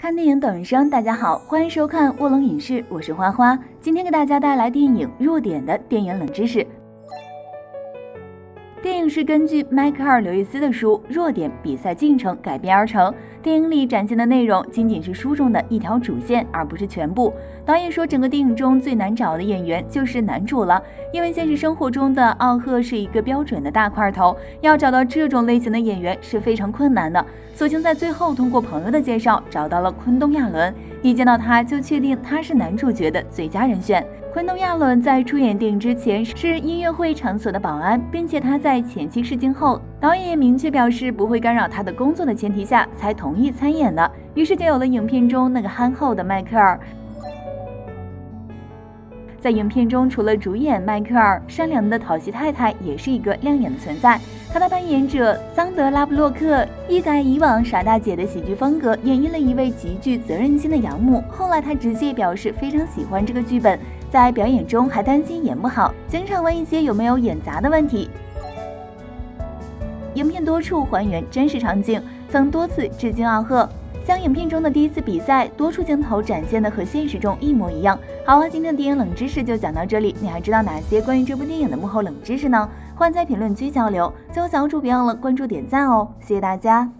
看电影等人生，大家好，欢迎收看卧龙影视，我是花花。今天给大家带来电影《弱点》的电影冷知识。电影是根据迈克尔·刘易斯的书《弱点：比赛进程》改编而成。电影里展现的内容仅仅是书中的一条主线，而不是全部。导演说，整个电影中最难找的演员就是男主了，因为现实生活中的奥赫是一个标准的大块头，要找到这种类型的演员是非常困难的。索性在最后通过朋友的介绍找到了昆东亚伦，一见到他就确定他是男主角的最佳人选。昆东亚伦在出演电影之前是音乐会场所的保安，并且他在前期试镜后，导演也明确表示不会干扰他的工作的前提下才同意参演的，于是就有了影片中那个憨厚的迈克尔。在影片中，除了主演迈克尔，善良的讨喜太太也是一个亮眼的存在。她的扮演者桑德拉布洛克一改以往傻大姐的喜剧风格，演绎了一位极具责任心的养母。后来，她直接表示非常喜欢这个剧本。在表演中还担心演不好，经常问一些有没有演砸的问题。影片多处还原真实场景，曾多次致敬奥赫，将影片中的第一次比赛多处镜头展现的和现实中一模一样。好了，今天的电影冷知识就讲到这里，你还知道哪些关于这部电影的幕后冷知识呢？欢迎在评论区交流。最后，小主别忘了关注点赞哦，谢谢大家。